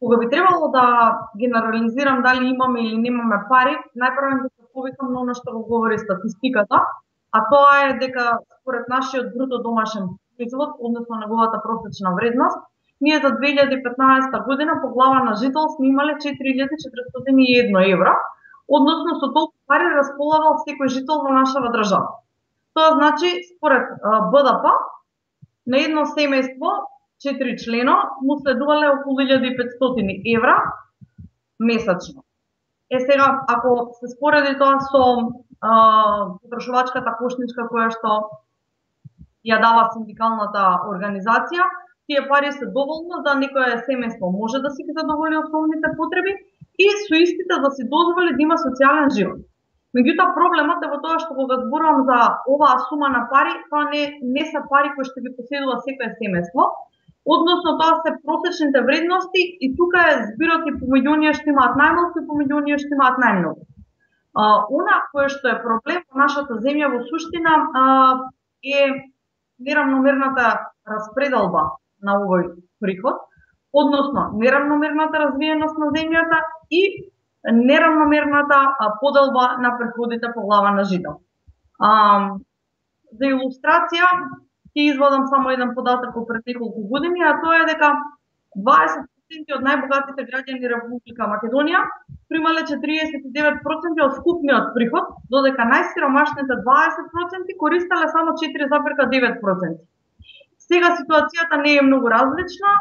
кога би требало да генерализирам дали имаме или немаме пари, најпрво ќе да се повикам на оно што го говори статистиката, а тоа е дека според нашиот бруто домашен производ, односно неговата просечна вредност, ние за 2015 година по глава на жител сме имале 4401 евра, односно со толку пари располагал секој жител во нашава држава. Тоа значи, според БДП, на едно семејство четири члено му следувале околу 1500 евра месечно. Е сега, ако се спореди тоа со а, потрошувачката кошничка која што ја дава синдикалната организација, тие пари се доволно да некое семејство може да си ги задоволи основните потреби и со истите да си дозволи да има социјален живот. Меѓутоа проблемот е во тоа што кога зборувам за оваа сума на пари, тоа не не се пари кои што ги поседува секое семејство, односно тоа се просечните вредности и тука е збирот и помеѓу оние што имаат најмалку и помеѓу оние што имаат најмногу. Она кое што е проблем во нашата земја во суштина а, е неравномерната распределба на овој приход, односно неравномерната развиеност на земјата и неравномерната поделба на приходите по глава на жител. А, за илустрација, ќе извадам само еден податок од пред неколку години, а тоа е дека 20% од најбогатите граѓани Република Македонија примале 49% од скупниот приход, додека најсиромашните 20% користеле само 4,9%. Сега ситуацијата не е многу различна,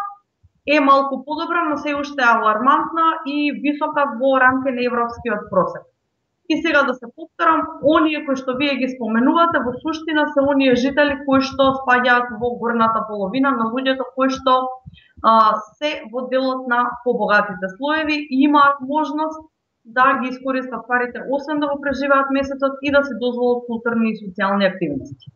е малку подобра, но се уште алармантна и висока во рамки на европскиот просек. И сега да се повторам, оние кои што вие ги споменувате, во суштина се оние жители кои што спаѓаат во горната половина на луѓето кои што а, се во делот на побогатите слоеви и имаат можност да ги искористат парите освен да го преживеат месецот и да се дозволат културни и социјални активности.